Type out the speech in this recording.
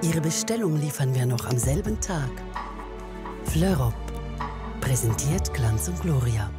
Ihre Bestellung liefern wir noch am selben Tag. Fleurop präsentiert Glanz und Gloria.